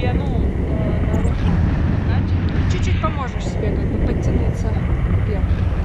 себе, ну, э, нарушил. Чуть-чуть поможешь себе как бы подтянуться вверх.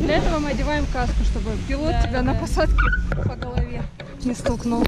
Для этого мы одеваем каску, чтобы пилот да, тебя да. на посадке по голове не столкнул.